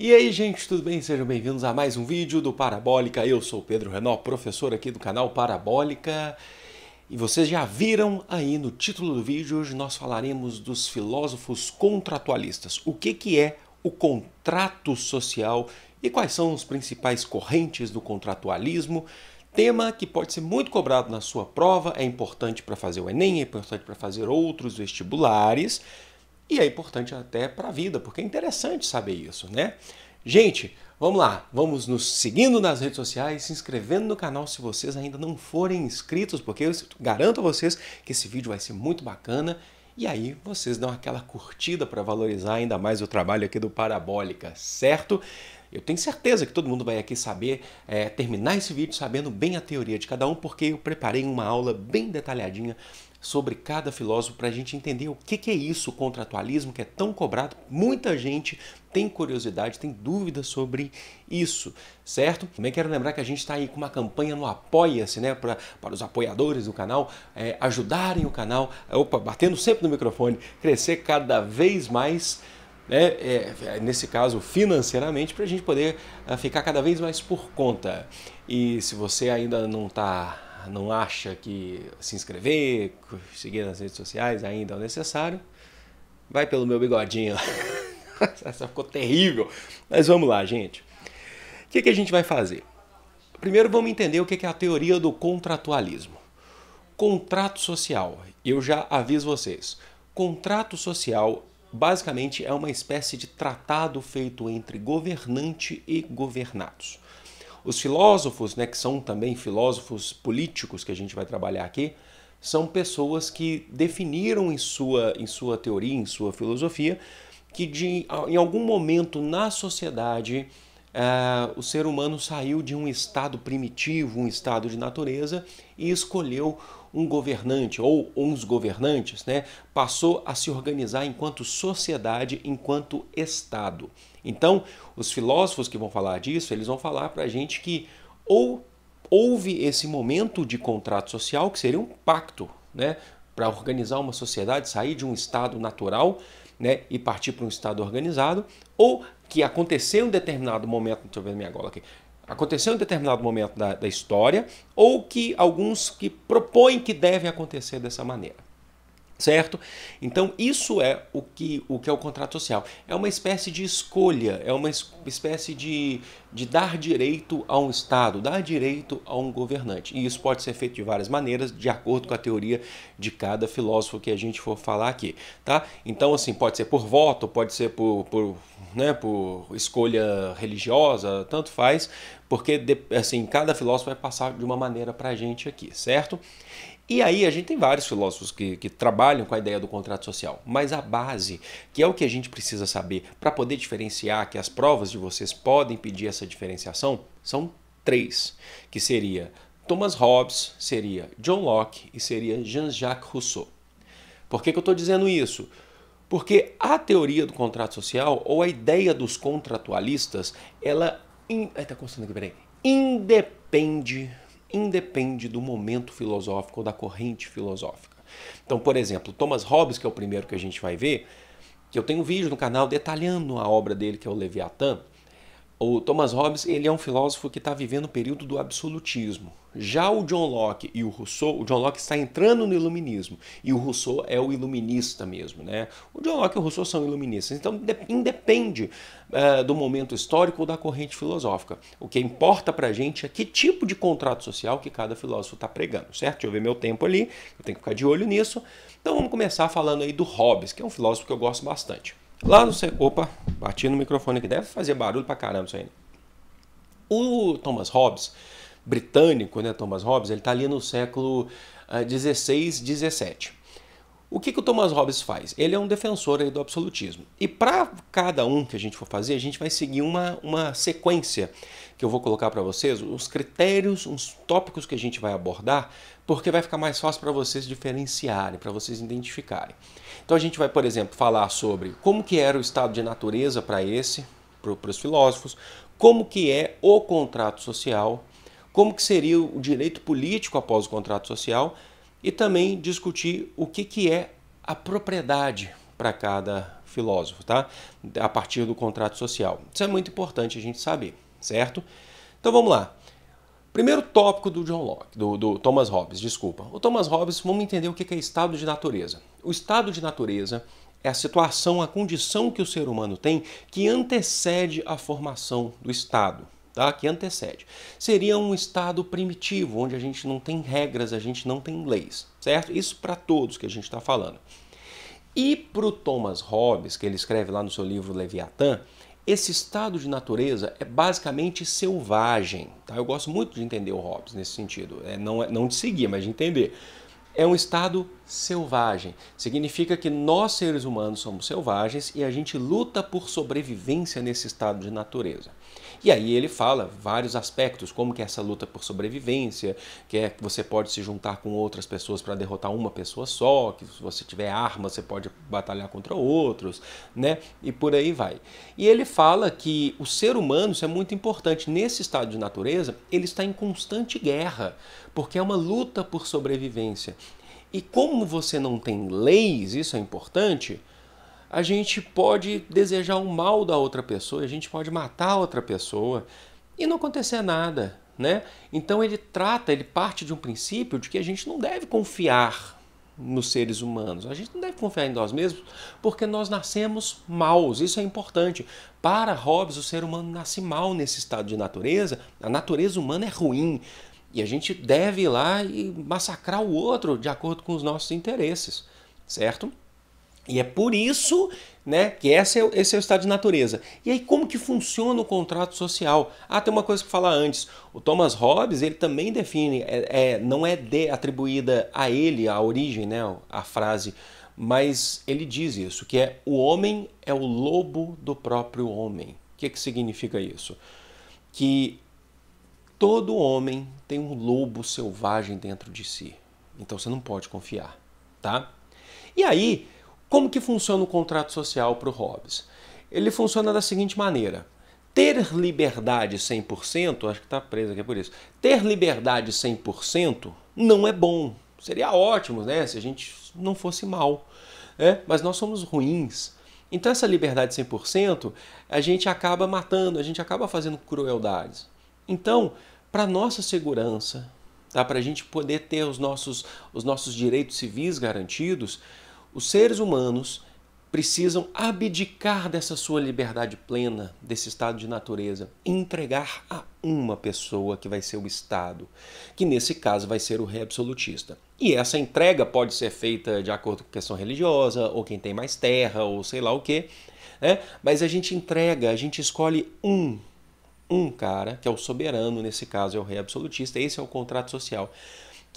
E aí, gente, tudo bem? Sejam bem-vindos a mais um vídeo do Parabólica. Eu sou o Pedro Renó, professor aqui do canal Parabólica. E vocês já viram aí no título do vídeo, hoje nós falaremos dos filósofos contratualistas. O que, que é o contrato social e quais são os principais correntes do contratualismo. Tema que pode ser muito cobrado na sua prova, é importante para fazer o Enem, é importante para fazer outros vestibulares e é importante até para a vida, porque é interessante saber isso, né? Gente, vamos lá, vamos nos seguindo nas redes sociais, se inscrevendo no canal se vocês ainda não forem inscritos, porque eu garanto a vocês que esse vídeo vai ser muito bacana. E aí vocês dão aquela curtida para valorizar ainda mais o trabalho aqui do Parabólica, certo? Eu tenho certeza que todo mundo vai aqui saber, é, terminar esse vídeo sabendo bem a teoria de cada um, porque eu preparei uma aula bem detalhadinha sobre cada filósofo para a gente entender o que, que é isso, o contratualismo, que é tão cobrado. Muita gente tem curiosidade, tem dúvidas sobre isso, certo? Também quero lembrar que a gente está aí com uma campanha no Apoia-se, né, para os apoiadores do canal é, ajudarem o canal, opa, batendo sempre no microfone, crescer cada vez mais. Né, é, é nesse caso financeiramente, para a gente poder uh, ficar cada vez mais por conta. E se você ainda não está não acha que se inscrever, seguir nas redes sociais ainda é o necessário, vai pelo meu bigodinho. Essa ficou terrível. Mas vamos lá, gente. O que, que a gente vai fazer? Primeiro vamos entender o que é a teoria do contratualismo. Contrato social. Eu já aviso vocês. Contrato social basicamente é uma espécie de tratado feito entre governante e governados. Os filósofos, né, que são também filósofos políticos que a gente vai trabalhar aqui, são pessoas que definiram em sua, em sua teoria, em sua filosofia, que de, em algum momento na sociedade uh, o ser humano saiu de um estado primitivo, um estado de natureza, e escolheu um governante ou uns governantes, né, passou a se organizar enquanto sociedade, enquanto Estado. Então, os filósofos que vão falar disso, eles vão falar para a gente que ou houve esse momento de contrato social, que seria um pacto, né, para organizar uma sociedade, sair de um estado natural né, e partir para um estado organizado, ou que aconteceu em determinado momento, deixa eu ver minha gola aqui, aconteceu em determinado momento da, da história, ou que alguns que propõem que deve acontecer dessa maneira certo? Então isso é o que, o que é o contrato social. É uma espécie de escolha, é uma espécie de, de dar direito a um Estado, dar direito a um governante. E isso pode ser feito de várias maneiras, de acordo com a teoria de cada filósofo que a gente for falar aqui, tá? Então assim, pode ser por voto, pode ser por, por, né, por escolha religiosa, tanto faz, porque assim, cada filósofo vai passar de uma maneira para a gente aqui, certo? E aí a gente tem vários filósofos que, que, trabalham com a ideia do contrato social, mas a base, que é o que a gente precisa saber para poder diferenciar, que as provas de vocês podem pedir essa diferenciação, são três, que seria Thomas Hobbes, seria John Locke e seria Jean-Jacques Rousseau. Por que, que eu estou dizendo isso? Porque a teoria do contrato social, ou a ideia dos contratualistas, ela in... Ai, tá aqui, peraí. independe independe do momento filosófico ou da corrente filosófica. Então, por exemplo, Thomas Hobbes, que é o primeiro que a gente vai ver, que eu tenho um vídeo no canal detalhando a obra dele, que é o Leviatã, o Thomas Hobbes ele é um filósofo que está vivendo o período do absolutismo. Já o John Locke e o Rousseau, o John Locke está entrando no iluminismo e o Rousseau é o iluminista mesmo, né? O John Locke e o Rousseau são iluministas, então independe uh, do momento histórico ou da corrente filosófica. O que importa para a gente é que tipo de contrato social que cada filósofo está pregando, certo? Deixa eu ver meu tempo ali, eu tenho que ficar de olho nisso. Então vamos começar falando aí do Hobbes, que é um filósofo que eu gosto bastante. Lá no. Opa, bati no microfone aqui, deve fazer barulho pra caramba isso aí. O Thomas Hobbes, britânico, né? Thomas Hobbes, ele está ali no século XVI, uh, 17. O que, que o Thomas Hobbes faz? Ele é um defensor do absolutismo. E para cada um que a gente for fazer, a gente vai seguir uma, uma sequência que eu vou colocar para vocês, os critérios, os tópicos que a gente vai abordar, porque vai ficar mais fácil para vocês diferenciarem, para vocês identificarem. Então a gente vai, por exemplo, falar sobre como que era o estado de natureza para esse, para os filósofos, como que é o contrato social, como que seria o direito político após o contrato social e também discutir o que, que é a propriedade para cada filósofo, tá? A partir do contrato social. Isso é muito importante a gente saber, certo? Então vamos lá. Primeiro tópico do John Locke, do, do, Thomas Hobbes, desculpa. O Thomas Hobbes, vamos entender o que é estado de natureza. O estado de natureza é a situação, a condição que o ser humano tem que antecede a formação do estado, tá? Que antecede. Seria um estado primitivo, onde a gente não tem regras, a gente não tem leis, certo? Isso para todos que a gente está falando. E para o Thomas Hobbes, que ele escreve lá no seu livro Leviatã, esse estado de natureza é basicamente selvagem. Tá? Eu gosto muito de entender o Hobbes nesse sentido. É, não, é, não de seguir, mas de entender. É um estado selvagem. Significa que nós, seres humanos, somos selvagens e a gente luta por sobrevivência nesse estado de natureza. E aí ele fala vários aspectos, como que é essa luta por sobrevivência, que é que você pode se juntar com outras pessoas para derrotar uma pessoa só, que se você tiver arma você pode batalhar contra outros, né? E por aí vai. E ele fala que o ser humano, isso é muito importante, nesse estado de natureza, ele está em constante guerra, porque é uma luta por sobrevivência. E como você não tem leis, isso é importante, a gente pode desejar o mal da outra pessoa, a gente pode matar a outra pessoa e não acontecer nada, né? Então ele trata, ele parte de um princípio de que a gente não deve confiar nos seres humanos. A gente não deve confiar em nós mesmos porque nós nascemos maus. Isso é importante. Para Hobbes, o ser humano nasce mal nesse estado de natureza. A natureza humana é ruim. E a gente deve ir lá e massacrar o outro de acordo com os nossos interesses, certo? E é por isso né, que esse é, esse é o estado de natureza. E aí como que funciona o contrato social? Ah, tem uma coisa que falar antes. O Thomas Hobbes ele também define, é, é, não é de, atribuída a ele a origem, né, a frase, mas ele diz isso, que é o homem é o lobo do próprio homem. O que, que significa isso? Que todo homem tem um lobo selvagem dentro de si. Então você não pode confiar, tá? E aí como que funciona o contrato social para o Hobbes? Ele funciona da seguinte maneira. Ter liberdade 100%, acho que está preso aqui por isso, ter liberdade 100% não é bom. Seria ótimo né, se a gente não fosse mal. Né? Mas nós somos ruins. Então essa liberdade 100%, a gente acaba matando, a gente acaba fazendo crueldades. Então, para nossa segurança, tá? para a gente poder ter os nossos, os nossos direitos civis garantidos, os seres humanos precisam abdicar dessa sua liberdade plena, desse estado de natureza, e entregar a uma pessoa que vai ser o Estado, que nesse caso vai ser o rei absolutista. E essa entrega pode ser feita de acordo com questão religiosa, ou quem tem mais terra, ou sei lá o que, né? mas a gente entrega, a gente escolhe um, um cara, que é o soberano, nesse caso é o rei absolutista, esse é o contrato social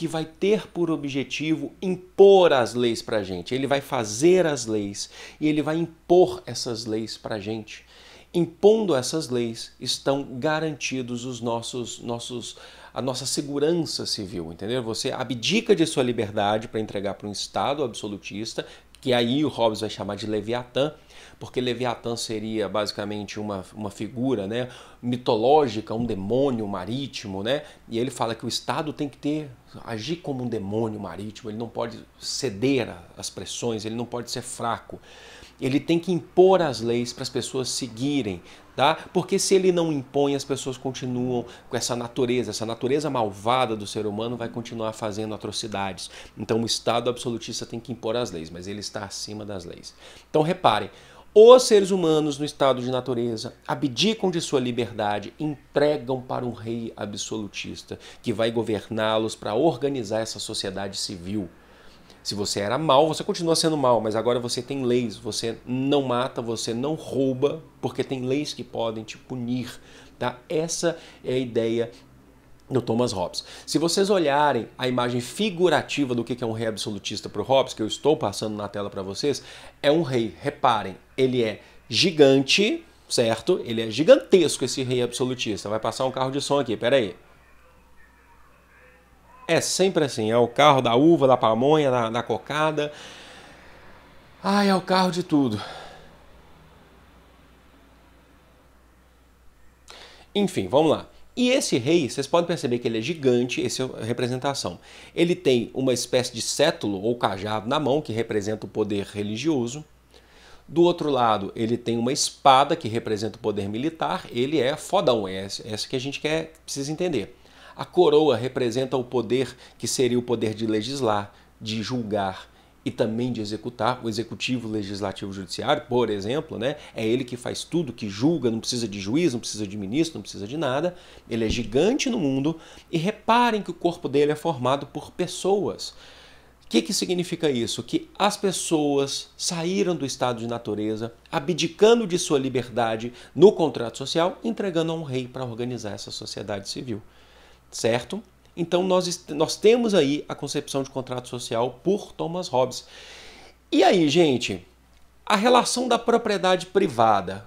que vai ter por objetivo impor as leis para a gente. Ele vai fazer as leis e ele vai impor essas leis para a gente. Impondo essas leis estão garantidos os nossos, nossos, a nossa segurança civil, entendeu? Você abdica de sua liberdade para entregar para um Estado absolutista, que aí o Hobbes vai chamar de Leviatã, porque Leviatã seria basicamente uma, uma figura né, mitológica, um demônio marítimo, né? E ele fala que o Estado tem que ter, agir como um demônio marítimo, ele não pode ceder às pressões, ele não pode ser fraco. Ele tem que impor as leis para as pessoas seguirem, tá? Porque se ele não impõe, as pessoas continuam com essa natureza, essa natureza malvada do ser humano vai continuar fazendo atrocidades. Então o Estado absolutista tem que impor as leis, mas ele está acima das leis. Então reparem, os seres humanos, no estado de natureza, abdicam de sua liberdade, entregam para um rei absolutista que vai governá-los para organizar essa sociedade civil. Se você era mal, você continua sendo mal, mas agora você tem leis, você não mata, você não rouba, porque tem leis que podem te punir. Tá? Essa é a ideia do Thomas Hobbes. Se vocês olharem a imagem figurativa do que é um rei absolutista para o Hobbes, que eu estou passando na tela para vocês, é um rei, reparem, ele é gigante, certo? Ele é gigantesco esse rei absolutista. Vai passar um carro de som aqui, peraí. É sempre assim, é o carro da uva, da pamonha, da, da cocada. Ai, é o carro de tudo. Enfim, vamos lá. E esse rei, vocês podem perceber que ele é gigante, essa é a representação. Ele tem uma espécie de cétulo ou cajado na mão, que representa o poder religioso. Do outro lado, ele tem uma espada que representa o poder militar, ele é fodão, é essa que a gente quer, precisa entender. A coroa representa o poder que seria o poder de legislar, de julgar, e também de executar, o executivo, legislativo, judiciário, por exemplo, né? É ele que faz tudo, que julga, não precisa de juiz, não precisa de ministro, não precisa de nada. Ele é gigante no mundo e reparem que o corpo dele é formado por pessoas. O que, que significa isso? Que as pessoas saíram do estado de natureza, abdicando de sua liberdade no contrato social, entregando a um rei para organizar essa sociedade civil. Certo? Então nós, nós temos aí a concepção de contrato social por Thomas Hobbes. E aí, gente, a relação da propriedade privada.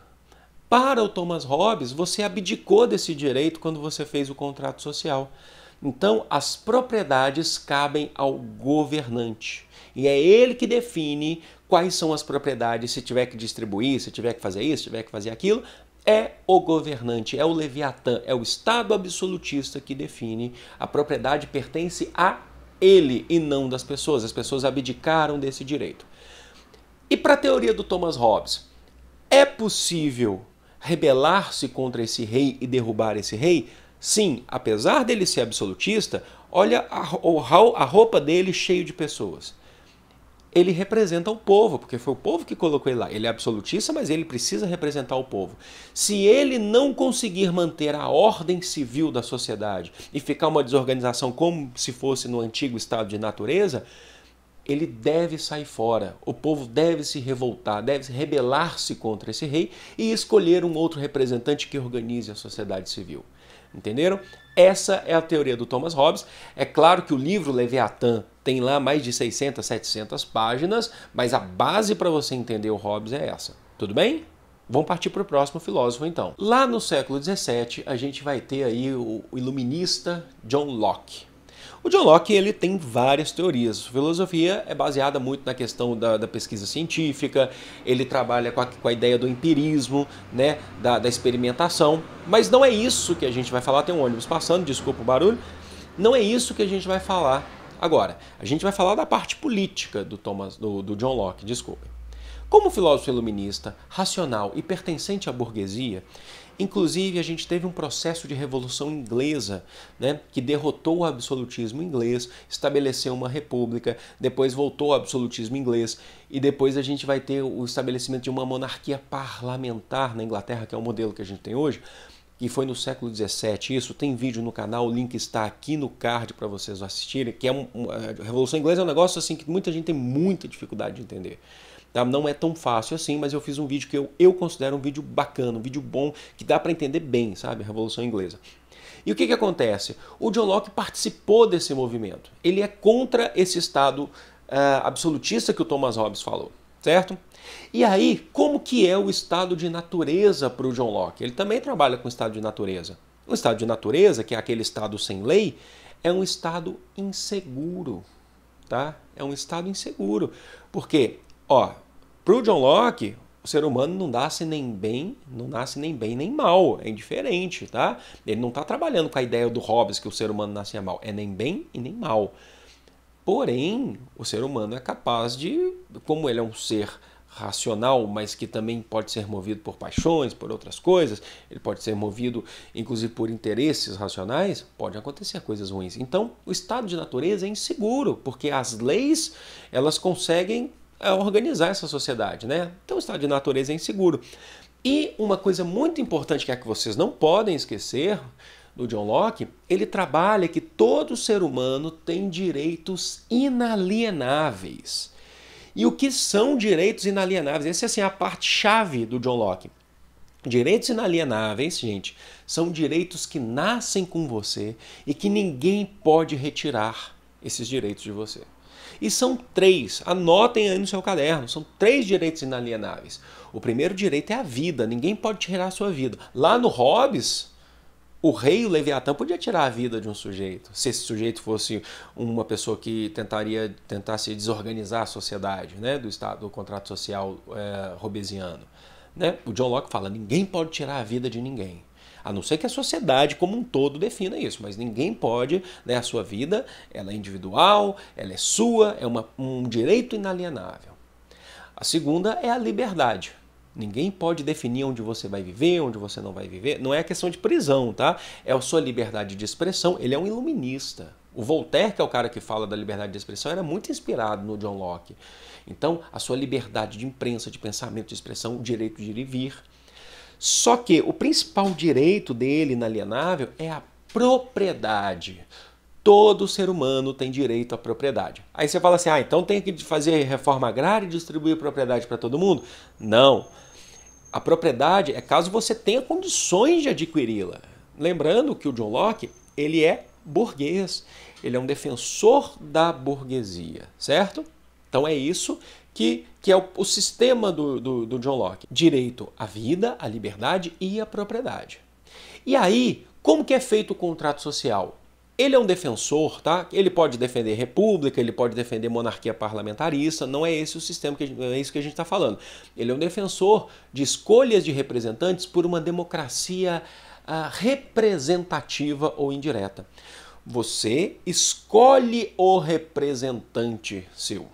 Para o Thomas Hobbes, você abdicou desse direito quando você fez o contrato social. Então, as propriedades cabem ao governante. E é ele que define quais são as propriedades, se tiver que distribuir, se tiver que fazer isso, se tiver que fazer aquilo, é o governante, é o Leviatã, é o Estado absolutista que define a propriedade pertence a ele e não das pessoas. As pessoas abdicaram desse direito. E para a teoria do Thomas Hobbes, é possível rebelar-se contra esse rei e derrubar esse rei? Sim, apesar dele ser absolutista, olha a, a roupa dele cheio de pessoas ele representa o povo, porque foi o povo que colocou ele lá. Ele é absolutista, mas ele precisa representar o povo. Se ele não conseguir manter a ordem civil da sociedade e ficar uma desorganização como se fosse no antigo estado de natureza, ele deve sair fora. O povo deve se revoltar, deve rebelar-se contra esse rei e escolher um outro representante que organize a sociedade civil. Entenderam? Essa é a teoria do Thomas Hobbes. É claro que o livro Leviatã tem lá mais de 600, 700 páginas, mas a base para você entender o Hobbes é essa. Tudo bem? Vamos partir para o próximo filósofo então. Lá no século 17, a gente vai ter aí o iluminista John Locke. O John Locke ele tem várias teorias. A filosofia é baseada muito na questão da, da pesquisa científica, ele trabalha com a, com a ideia do empirismo, né, da, da, experimentação, mas não é isso que a gente vai falar. Tem um ônibus passando, desculpa o barulho. Não é isso que a gente vai falar agora. A gente vai falar da parte política do, Thomas, do, do John Locke, desculpa. Como filósofo iluminista, racional e pertencente à burguesia, Inclusive, a gente teve um processo de revolução inglesa, né, que derrotou o absolutismo inglês, estabeleceu uma república, depois voltou ao absolutismo inglês, e depois a gente vai ter o estabelecimento de uma monarquia parlamentar na Inglaterra, que é o modelo que a gente tem hoje, que foi no século XVII. Isso tem vídeo no canal, o link está aqui no card para vocês assistirem. Que é um, a Revolução Inglesa é um negócio assim que muita gente tem muita dificuldade de entender. Tá? Não é tão fácil assim, mas eu fiz um vídeo que eu, eu considero um vídeo bacana, um vídeo bom, que dá para entender bem, sabe? A Revolução Inglesa. E o que, que acontece? O John Locke participou desse movimento. Ele é contra esse Estado uh, absolutista que o Thomas Hobbes falou, certo? E aí, como que é o estado de natureza para o John Locke? Ele também trabalha com estado de natureza. O estado de natureza, que é aquele estado sem lei, é um estado inseguro, tá? É um estado inseguro. Porque, ó, para o John Locke, o ser humano não nasce nem bem, não nasce nem bem nem mal, é indiferente, tá? Ele não está trabalhando com a ideia do Hobbes que o ser humano nasce mal, é nem bem e nem mal. Porém, o ser humano é capaz de, como ele é um ser racional, mas que também pode ser movido por paixões, por outras coisas, ele pode ser movido inclusive por interesses racionais, pode acontecer coisas ruins. Então, o estado de natureza é inseguro, porque as leis, elas conseguem a organizar essa sociedade, né? Então o estado de natureza é inseguro. E uma coisa muito importante que é que vocês não podem esquecer do John Locke, ele trabalha que todo ser humano tem direitos inalienáveis. E o que são direitos inalienáveis? Essa é assim, a parte chave do John Locke. Direitos inalienáveis, gente, são direitos que nascem com você e que ninguém pode retirar esses direitos de você. E são três, anotem aí no seu caderno, são três direitos inalienáveis. O primeiro direito é a vida, ninguém pode tirar a sua vida. Lá no Hobbes, o rei, Leviatã, podia tirar a vida de um sujeito, se esse sujeito fosse uma pessoa que tentaria tentasse desorganizar a sociedade, né, do estado, do contrato social é, robesiano. Né? O John Locke fala: ninguém pode tirar a vida de ninguém. A não ser que a sociedade como um todo defina isso, mas ninguém pode, né, a sua vida, ela é individual, ela é sua, é uma, um direito inalienável. A segunda é a liberdade. Ninguém pode definir onde você vai viver, onde você não vai viver. Não é questão de prisão, tá? É a sua liberdade de expressão. Ele é um iluminista. O Voltaire, que é o cara que fala da liberdade de expressão, era muito inspirado no John Locke. Então, a sua liberdade de imprensa, de pensamento, de expressão, o direito de ir e vir. Só que o principal direito dele inalienável é a propriedade. Todo ser humano tem direito à propriedade. Aí você fala assim: ah, então tem que fazer reforma agrária e distribuir propriedade para todo mundo? Não. A propriedade é caso você tenha condições de adquiri-la. Lembrando que o John Locke ele é burguês, ele é um defensor da burguesia, certo? Então é isso que, que é o, o sistema do, do, do John Locke: direito à vida, à liberdade e à propriedade. E aí, como que é feito o contrato social? Ele é um defensor, tá? Ele pode defender república, ele pode defender monarquia parlamentarista, não é esse o sistema que é isso que a gente está falando. Ele é um defensor de escolhas de representantes por uma democracia uh, representativa ou indireta. Você escolhe o representante seu.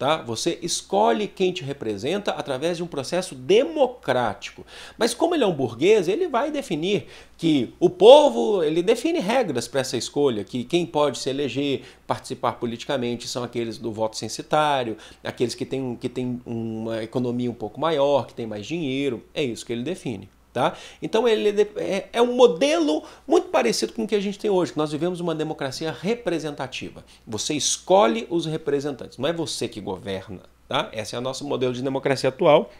Tá? Você escolhe quem te representa através de um processo democrático. Mas como ele é um burguês, ele vai definir que o povo, ele define regras para essa escolha, que quem pode se eleger, participar politicamente são aqueles do voto censitário, aqueles que têm, que têm uma economia um pouco maior, que têm mais dinheiro, é isso que ele define. Tá? Então ele é, é, um modelo muito parecido com o que a gente tem hoje, nós vivemos uma democracia representativa. Você escolhe os representantes, não é você que governa. Tá? Esse é o nosso modelo de democracia atual.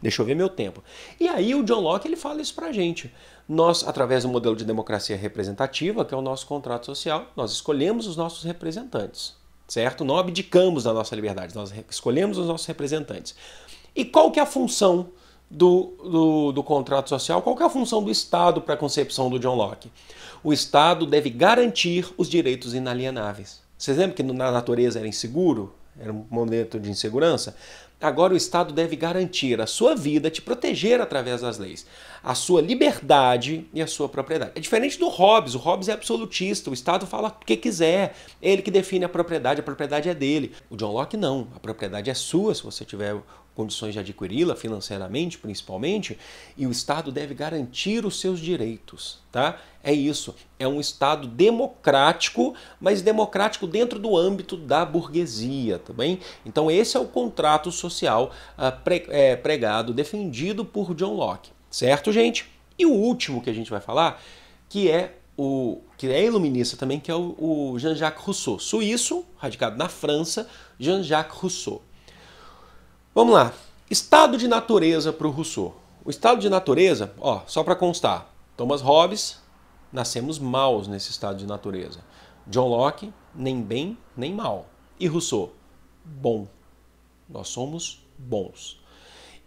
Deixa eu ver meu tempo. E aí o John Locke ele fala isso pra gente. Nós, através do modelo de democracia representativa, que é o nosso contrato social, nós escolhemos os nossos representantes, certo? Não abdicamos da nossa liberdade, nós escolhemos os nossos representantes. E qual que é a função do, do, do contrato social, qual é a função do Estado para a concepção do John Locke? O Estado deve garantir os direitos inalienáveis. Vocês lembram que na natureza era inseguro? Era um momento de insegurança? Agora o Estado deve garantir a sua vida, te proteger através das leis, a sua liberdade e a sua propriedade. É diferente do Hobbes. O Hobbes é absolutista. O Estado fala o que quiser. Ele que define a propriedade. A propriedade é dele. O John Locke não. A propriedade é sua se você tiver condições de adquiri-la financeiramente, principalmente, e o Estado deve garantir os seus direitos, tá? É isso, é um Estado democrático, mas democrático dentro do âmbito da burguesia, tá bem? Então esse é o contrato social uh, pregado, defendido por John Locke, certo, gente? E o último que a gente vai falar, que é o que é iluminista também, que é o, o Jean-Jacques Rousseau, suíço, radicado na França, Jean-Jacques Rousseau. Vamos lá. Estado de natureza para o Rousseau. O estado de natureza, ó, só para constar, Thomas Hobbes, nascemos maus nesse estado de natureza. John Locke, nem bem nem mal. E Rousseau, bom. Nós somos bons.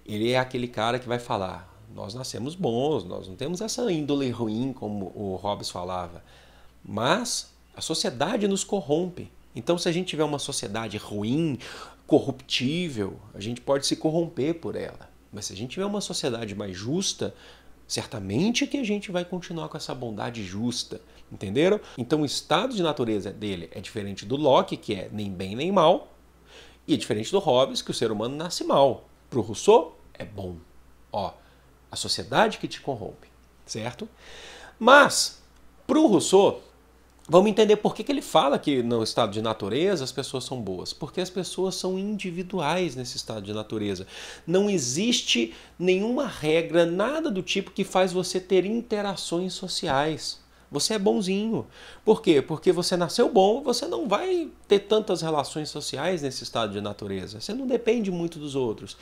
Ele é aquele cara que vai falar: nós nascemos bons, nós não temos essa índole ruim como o Hobbes falava. Mas a sociedade nos corrompe. Então, se a gente tiver uma sociedade ruim, corruptível, a gente pode se corromper por ela. Mas se a gente tiver uma sociedade mais justa, certamente que a gente vai continuar com essa bondade justa. Entenderam? Então o estado de natureza dele é diferente do Locke, que é nem bem nem mal, e é diferente do Hobbes, que o ser humano nasce mal. Para o Rousseau, é bom. Ó, a sociedade que te corrompe, certo? Mas, para o Rousseau, Vamos entender por que, que ele fala que no estado de natureza as pessoas são boas. Porque as pessoas são individuais nesse estado de natureza. Não existe nenhuma regra, nada do tipo que faz você ter interações sociais. Você é bonzinho. Por quê? Porque você nasceu bom, você não vai ter tantas relações sociais nesse estado de natureza. Você não depende muito dos outros.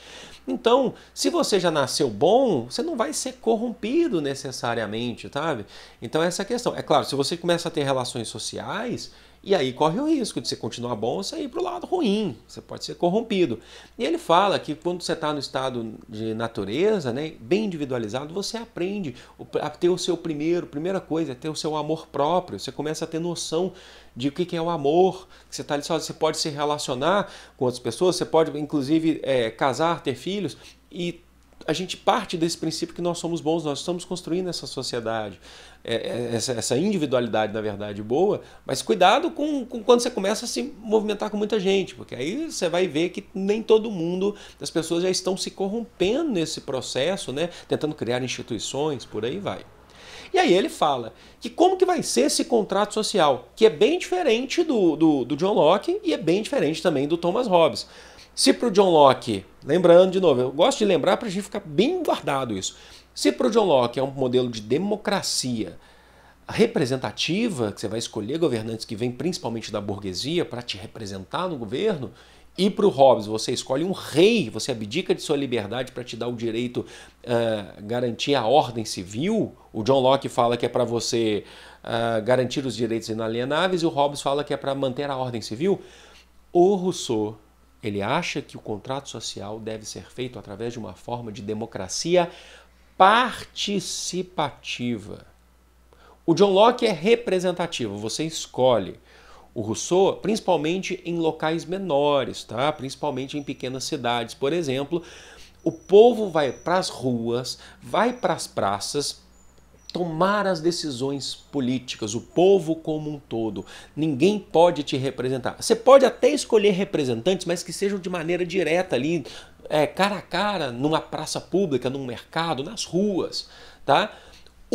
Então, se você já nasceu bom, você não vai ser corrompido necessariamente, sabe? Então, essa é a questão. É claro, se você começa a ter relações sociais, e aí corre o risco de você continuar bom e sair para o lado ruim. Você pode ser corrompido. E ele fala que quando você está no estado de natureza, né, bem individualizado, você aprende a ter o seu primeiro, primeira coisa, é ter o seu amor próprio. Você começa a ter noção de o que é o amor. Você está ali você pode se relacionar com outras pessoas, você pode inclusive é, casar, ter filhos e a gente parte desse princípio que nós somos bons, nós estamos construindo essa sociedade, é, é, essa, individualidade, na verdade, boa, mas cuidado com, com, quando você começa a se movimentar com muita gente, porque aí você vai ver que nem todo mundo, as pessoas já estão se corrompendo nesse processo, né? tentando criar instituições, por aí vai. E aí ele fala que como que vai ser esse contrato social, que é bem diferente do, do, do John Locke e é bem diferente também do Thomas Hobbes. Se para o John Locke, lembrando de novo, eu gosto de lembrar para a gente ficar bem guardado isso. Se para o John Locke é um modelo de democracia representativa, que você vai escolher governantes que vêm principalmente da burguesia para te representar no governo, e para o Hobbes você escolhe um rei, você abdica de sua liberdade para te dar o direito, uh, garantir a ordem civil. O John Locke fala que é para você uh, garantir os direitos inalienáveis e o Hobbes fala que é para manter a ordem civil. O Rousseau ele acha que o contrato social deve ser feito através de uma forma de democracia participativa. O John Locke é representativo, você escolhe. O Rousseau, principalmente em locais menores, tá? principalmente em pequenas cidades, por exemplo, o povo vai para as ruas, vai para as praças, tomar as decisões políticas, o povo como um todo. Ninguém pode te representar. Você pode até escolher representantes, mas que sejam de maneira direta ali, é, cara a cara, numa praça pública, num mercado, nas ruas, tá?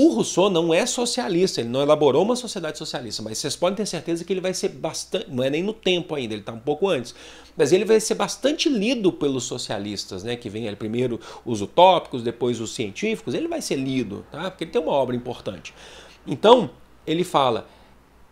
O Rousseau não é socialista, ele não elaborou uma sociedade socialista, mas vocês podem ter certeza que ele vai ser bastante, não é nem no tempo ainda, ele está um pouco antes, mas ele vai ser bastante lido pelos socialistas, né? Que vem ali, primeiro os utópicos, depois os científicos, ele vai ser lido, tá? Porque ele tem uma obra importante. Então, ele fala: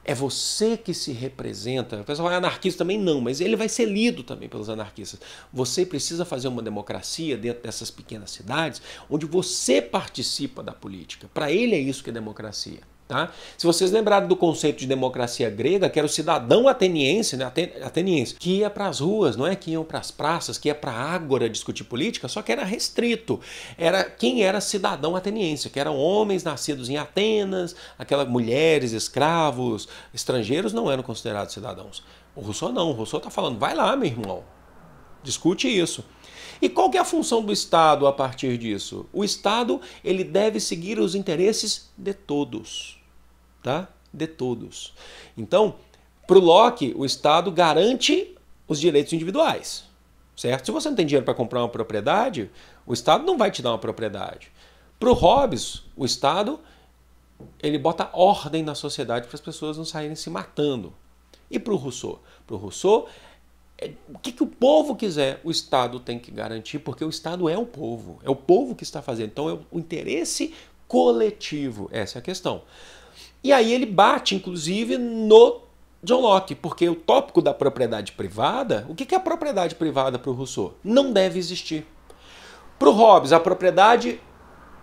é você que se representa. O pessoal é anarquista também não, mas ele vai ser lido também pelos anarquistas. Você precisa fazer uma democracia dentro dessas pequenas cidades onde você participa da política. Para ele é isso que é democracia. Tá? Se vocês lembrarem do conceito de democracia grega, que era o cidadão ateniense, né, ateniense que ia para as ruas, não é que iam para as praças, que ia para a ágora discutir política, só que era restrito. Era quem era cidadão ateniense, que eram homens nascidos em Atenas, aquelas mulheres, escravos, estrangeiros não eram considerados cidadãos. O Rousseau não, o Rousseau está falando, vai lá, meu irmão, discute isso. E qual que é a função do Estado a partir disso? O Estado ele deve seguir os interesses de todos tá? de todos. Então, para o Locke, o Estado garante os direitos individuais, certo? Se você não tem dinheiro para comprar uma propriedade, o Estado não vai te dar uma propriedade. Para o Hobbes, o Estado ele bota ordem na sociedade para as pessoas não saírem se matando. E para o Rousseau? Para o Rousseau, é, o que, que o povo quiser, o Estado tem que garantir, porque o Estado é o povo, é o povo que está fazendo. Então, é o interesse coletivo, essa é a questão. E aí ele bate, inclusive, no John Locke, porque o tópico da propriedade privada, o que é a propriedade privada para o Rousseau? Não deve existir. Para o Hobbes, a propriedade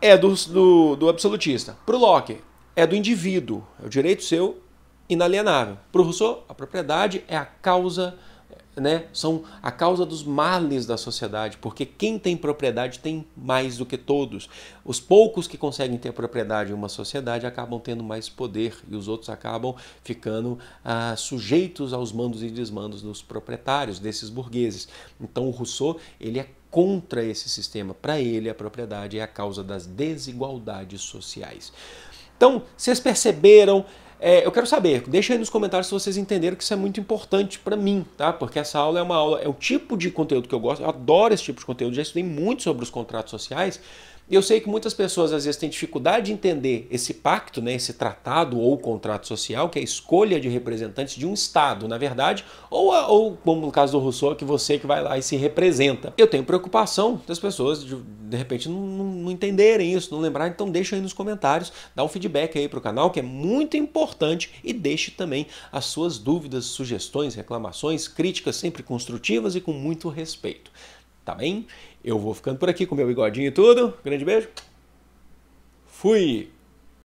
é do, do, do absolutista. Para o Locke, é do indivíduo, é o direito seu inalienável. Para o Rousseau, a propriedade é a causa né, são a causa dos males da sociedade, porque quem tem propriedade tem mais do que todos. Os poucos que conseguem ter propriedade em uma sociedade acabam tendo mais poder e os outros acabam ficando ah, sujeitos aos mandos e desmandos dos proprietários, desses burgueses. Então o Rousseau ele é contra esse sistema. Para ele, a propriedade é a causa das desigualdades sociais. Então, vocês perceberam é, eu quero saber, deixa aí nos comentários se vocês entenderam que isso é muito importante para mim, tá? Porque essa aula é uma aula, é o tipo de conteúdo que eu gosto, eu adoro esse tipo de conteúdo, já estudei muito sobre os contratos sociais, eu sei que muitas pessoas às vezes têm dificuldade de entender esse pacto, né, esse tratado ou contrato social, que é a escolha de representantes de um Estado, na verdade, ou, ou como no caso do Rousseau, é que você que vai lá e se representa. Eu tenho preocupação das pessoas de, de repente não, não, não entenderem isso, não lembrarem, então deixa aí nos comentários, dá um feedback aí para o canal, que é muito importante, e deixe também as suas dúvidas, sugestões, reclamações, críticas sempre construtivas e com muito respeito. Tá bem? Eu vou ficando por aqui com meu bigodinho e tudo. Grande beijo. Fui!